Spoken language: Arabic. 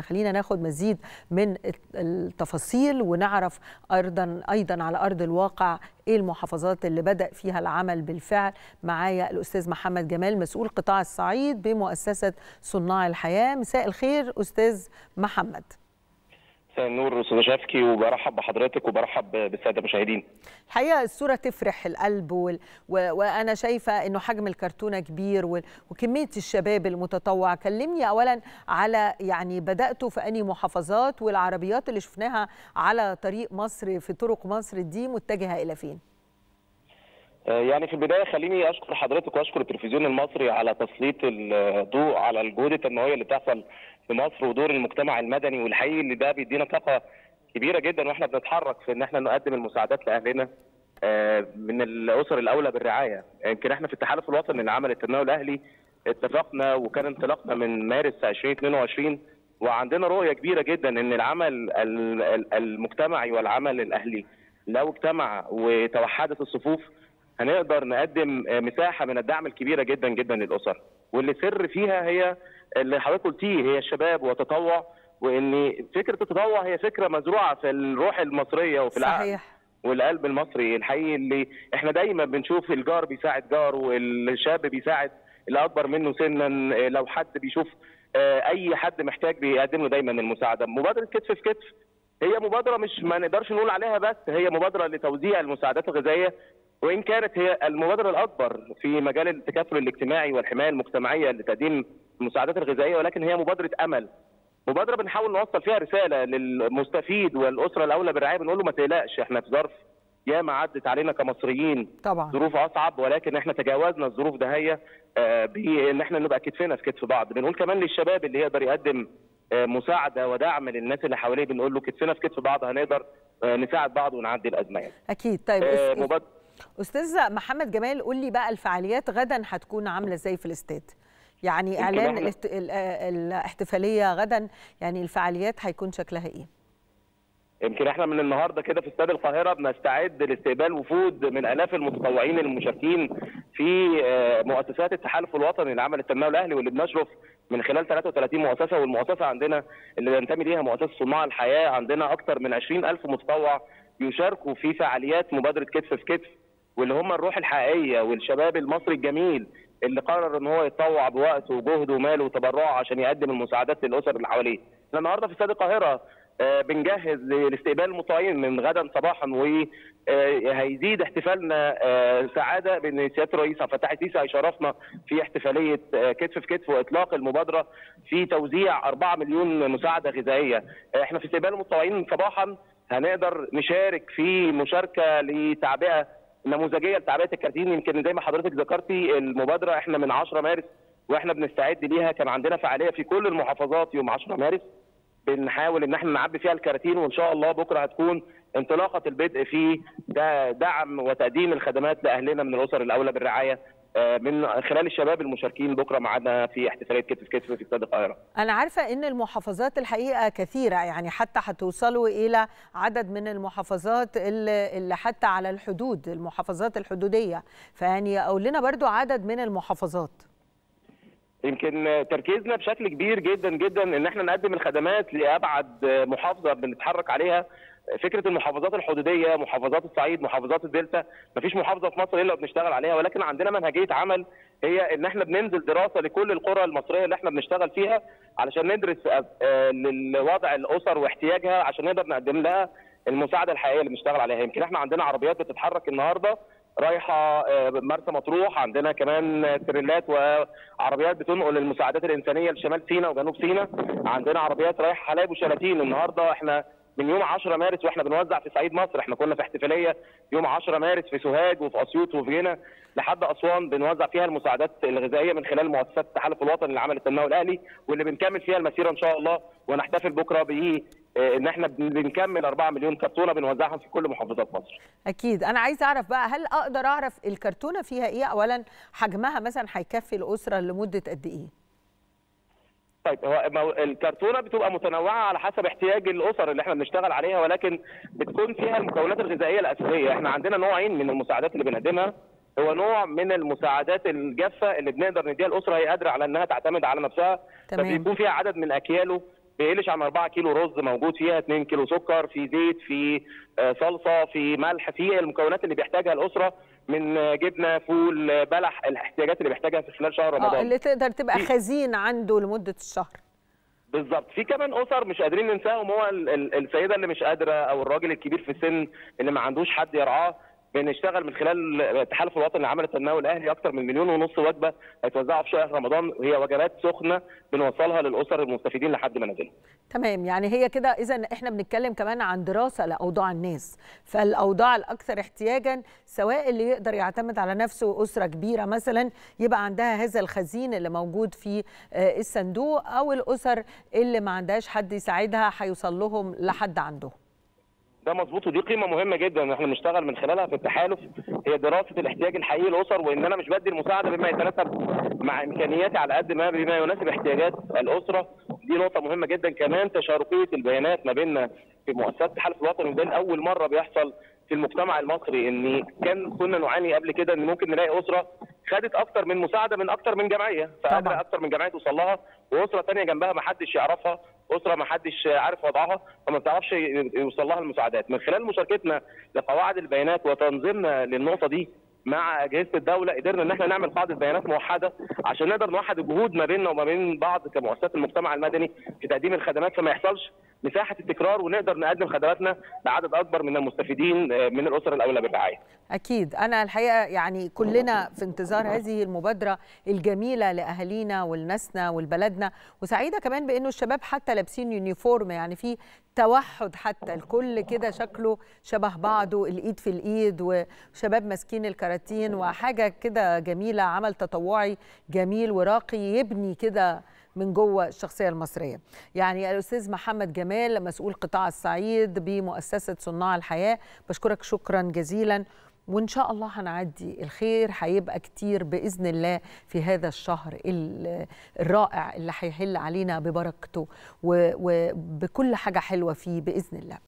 خلينا ناخد مزيد من التفاصيل ونعرف أيضا أيضا على أرض الواقع إيه المحافظات اللي بدأ فيها العمل بالفعل. معايا الأستاذ محمد جمال مسؤول قطاع الصعيد بمؤسسة صناع الحياة. مساء الخير أستاذ محمد. مساء النور أستاذ شافكي وبرحب بحضرتك وبرحب بالسادة المشاهدين. الحقيقة الصورة تفرح القلب وال... و... وأنا شايفة إنه حجم الكرتونة كبير و... وكمية الشباب المتطوع كلمني اولا على يعني بداتوا في أنهي محافظات والعربيات اللي شفناها على طريق مصر في طرق مصر دي متجهة إلى فين؟ يعني في البداية خليني أشكر حضرتك وأشكر التلفزيون المصري على تسليط الضوء على الجهود التنموية اللي بتحصل في مصر ودور المجتمع المدني والحقيقي اللي ده بيدينا طاقة كبيرة جدا وإحنا بنتحرك في إن إحنا نقدم المساعدات لأهلنا من الأسر الأولى بالرعاية. يمكن إحنا في التحالف الوطني للعمل التنموي الأهلي اتفقنا وكان انطلاقنا من مارس 2022 وعندنا رؤية كبيرة جدا إن العمل المجتمعي والعمل الأهلي لو اجتمع وتوحدت الصفوف هنقدر نقدم مساحة من الدعم الكبيرة جدا جدا للأسر. واللي سر فيها هي اللي حضرتك قلتيه هي الشباب والتطوع وإن فكرة التطوع هي فكرة مزروعة في الروح المصرية وفي العقل صحيح. والقلب المصري. الحقيقي اللي إحنا دايما بنشوف الجار بيساعد جاره والشاب بيساعد اللي أكبر منه سنا. لو حد بيشوف أي حد محتاج بيقدم له دايما المساعدة. مبادرة كتف في كتف هي مبادرة مش ما نقدرش نقول عليها بس هي مبادرة لتوزيع المساعدات الغذائية. وإن كانت هي المبادرة الأكبر في مجال التكافل الاجتماعي والحماية المجتمعية لتقديم المساعدات الغذائية ولكن هي مبادرة أمل. مبادرة بنحاول نوصل فيها رسالة للمستفيد والأسرة الأولى بالرعاية بنقول له ما تقلقش إحنا في ظرف ياما عدت علينا كمصريين. طبعا. ظروف أصعب ولكن إحنا تجاوزنا الظروف دهية بإن إحنا نبقى كتفنا في كتف بعض. بنقول كمان للشباب اللي يقدر يقدم مساعدة ودعم للناس اللي حواليه بنقول له كتفنا في كتف بعض هنقدر نساعد بعض ونعدي الازمه يعني. أكيد. طيب آه مباد... أستاذ محمد جمال قول لي بقى الفعاليات غدا هتكون عاملة إزاي في الاستاد يعني إعلان الاحت... الاحتفالية غدا يعني الفعاليات هيكون شكلها إيه؟ يمكن إحنا من النهارده كده في استاد القاهرة بنستعد لاستقبال وفود من آلاف المتطوعين المشاركين في مؤسسات التحالف الوطني للعمل التنموي الأهلي واللي بنشرف من خلال 33 مؤسسة والمؤسسة عندنا اللي ينتمي ليها مؤسسة صناع الحياة عندنا أكثر من 20000 متطوع يشاركوا في فعاليات مبادرة كتف في كتف. واللي هم الروح الحقيقية والشباب المصري الجميل اللي قرر إن هو يتطوع بوقته وجهده وماله وتبرعه عشان يقدم المساعدات للأسر اللي حواليه. إحنا النهارده في استاد القاهرة بنجهز لاستقبال المتطوعين من غدا صباحا وهيزيد احتفالنا سعادة بإن سيادة الرئيس عبد الفتاح السيسي هيشرفنا في احتفالية كتف في كتف وإطلاق المبادرة في توزيع 4 مليون مساعدة غذائية. إحنا في استقبال المتطوعين صباحا هنقدر نشارك في مشاركة لتعبئة نموذجية لتعبئة الكراتين يمكن زي ما حضرتك ذكرتي المبادرة إحنا من 10 مارس وإحنا بنستعد ليها. كان عندنا فعالية في كل المحافظات يوم 10 مارس بنحاول إن إحنا نعبي فيها الكراتين وإن شاء الله بكرة هتكون انطلاقة البدء في دعم وتقديم الخدمات لأهلنا من الأسر الأولى بالرعاية من خلال الشباب المشاركين بكرة معانا في احتفالية كتف كتف في استاد القاهرة. أنا عارفة إن المحافظات الحقيقة كثيرة يعني حتى هتوصلوا إلى عدد من المحافظات اللي, اللي حتى على الحدود المحافظات الحدودية فيعني قول لنا برضو عدد من المحافظات. يمكن تركيزنا بشكل كبير جدا جدا إن إحنا نقدم الخدمات لأبعد محافظة بنتحرك عليها فكرة المحافظات الحدودية محافظات الصعيد محافظات الدلتا مفيش محافظة في مصر إلا بنشتغل عليها ولكن عندنا منهجية عمل هي إن إحنا بننزل دراسة لكل القرى المصرية اللي إحنا بنشتغل فيها علشان ندرس للوضع الأسر واحتياجها عشان نقدر نقدم لها المساعدة الحقيقية اللي بنشتغل عليها. يمكن إحنا عندنا عربيات بتتحرك النهارده رايحة مرسى مطروح عندنا كمان تريلات وعربيات بتنقل المساعدات الإنسانية لشمال سيناء وجنوب سيناء عندنا عربيات رايحة حلايب وشلاتين. النهارده إحنا من يوم 10 مارس وإحنا بنوزع في صعيد مصر. إحنا كنا في احتفالية يوم 10 مارس في سوهاج وفي أسيوط وفي جنة لحد أسوان بنوزع فيها المساعدات الغذائية من خلال مؤسسات التحالف الوطني للعمل التنموي الأهلي واللي بنكمل فيها المسيرة إن شاء الله. ونحتفل بكرة به إن إحنا بنكمل 4 مليون كرتونة بنوزعهم في كل محافظات مصر. أكيد. أنا عايز أعرف بقى هل أقدر أعرف الكرتونة فيها إيه؟ اولا حجمها مثلا هيكفي الأسرة لمدة قد إيه؟ طيب هو الكرتونة بتبقى متنوعة على حسب احتياج الأسر اللي إحنا بنشتغل عليها ولكن بتكون فيها المكونات الغذائية الأساسية. إحنا عندنا نوعين من المساعدات اللي بنقدمها. هو نوع من المساعدات الجافة اللي بنقدر نديها الأسرة هي قادرة على إنها تعتمد على نفسها تمام. فبيكون فيها عدد من أكياله بيقلش عن 4 كيلو رز موجود فيها 2 كيلو سكر في زيت في آه، صلصة في ملح في المكونات اللي بيحتاجها الأسرة. من آه، جبنة فول آه، بلح الاحتياجات اللي بيحتاجها في خلال شهر آه رمضان. اللي تقدر تبقى خزين عنده لمدة الشهر. بالظبط. في كمان أسر مش قادرين ننساهم هو ال- ال- السيدة اللي مش قادرة أو الراجل الكبير في السن اللي ما عندوش حد يرعاه. بنشتغل من خلال التحالف الوطني لعمل التنموي الأهلي أكثر من مليون ونص وجبة هيتوزعوا في شهر رمضان وهي وجبات سخنة بنوصلها للأسر المستفيدين لحد منازلهم. تمام يعني هي كده اذا إحنا بنتكلم كمان عن دراسة لأوضاع الناس فالأوضاع الأكثر احتياجا سواء اللي يقدر يعتمد على نفسه أسرة كبيرة مثلا يبقى عندها هذا الخزين اللي موجود في آه، الصندوق أو الأسر اللي ما عندهاش حد يساعدها هيوصل لهم لحد عندهم ده مظبوط ودي قيمة مهمة جدا. إحنا بنشتغل من خلالها في التحالف. هي دراسة الاحتياج الحقيقي للأسر وإن أنا مش بدي المساعدة بما يتناسب مع إمكانياتي على قد ما بما يناسب احتياجات الأسرة. دي نقطة مهمة جدا. كمان تشاركية البيانات ما بيننا في مؤسسات التحالف الوطني وده لاول مرة بيحصل في المجتمع المصري إن كان كنا نعاني قبل كده إن ممكن نلاقي أسرة خدت أكتر من مساعدة من أكتر من جمعية. فقادرة أكتر من جمعية توصل لها وأسرة ثانية جنبها ما حدش يعرفها. اسره ما حدش عارف وضعها فما بتعرفش يوصل لها المساعدات. من خلال مشاركتنا لقواعد البيانات وتنظيمنا للنقطة دي مع أجهزة الدولة قدرنا إن إحنا نعمل قاعدة بيانات موحدة عشان نقدر نوحد الجهود ما بيننا وما بين بعض كمؤسسات المجتمع المدني في تقديم الخدمات فما يحصلش مساحة التكرار ونقدر نقدم خدماتنا لعدد أكبر من المستفيدين آه، من الاسر الأولى بالرعاية. أكيد. أنا الحقيقة يعني كلنا في انتظار هذه المبادرة الجميلة لأهالينا ولناسنا ولبلدنا. وسعيدة كمان بأنه الشباب حتى لابسين يونيفورم يعني في توحد حتى الكل كده شكله شبه بعضه الإيد في الإيد وشباب ماسكين الكراتين. وحاجة كده جميلة عمل تطوعي جميل وراقي يبني كده من جوه الشخصية المصرية. يعني الأستاذ محمد جمال مسؤول قطاع الصعيد بمؤسسة صناع الحياة بشكرك شكرا جزيلا وإن شاء الله هنعدي الخير هيبقى كتير بإذن الله في هذا الشهر ال- الرائع اللي هيحل علينا ببركته وبكل حاجة حلوة فيه بإذن الله.